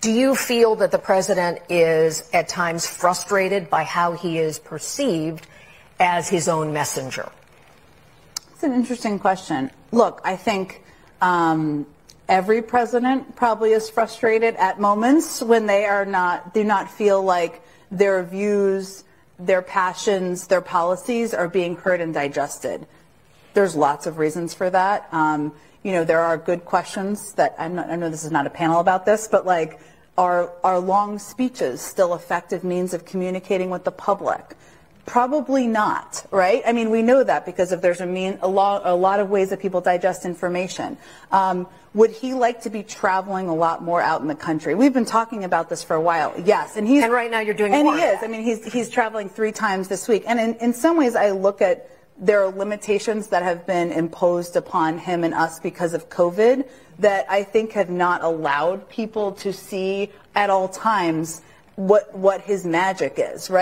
Do you feel that the president is at times frustrated by how he is perceived as his own messenger? It's an interesting question. Look, I think um, every president probably is frustrated at moments when they are not do not feel like their views, their passions, their policies are being heard and digested. There's lots of reasons for that. Um, you know, there are good questions that I'm not, i know this is not a panel about this, but like, are, are long speeches still effective means of communicating with the public? Probably not, right? I mean, we know that because if there's a, mean, a, lot, a lot of ways that people digest information. Um, would he like to be traveling a lot more out in the country? We've been talking about this for a while. Yes, and he's and right now you're doing and he is. I mean, he's he's traveling three times this week, and in, in some ways, I look at there are limitations that have been imposed upon him and us because of COVID that I think have not allowed people to see at all times what what his magic is, right?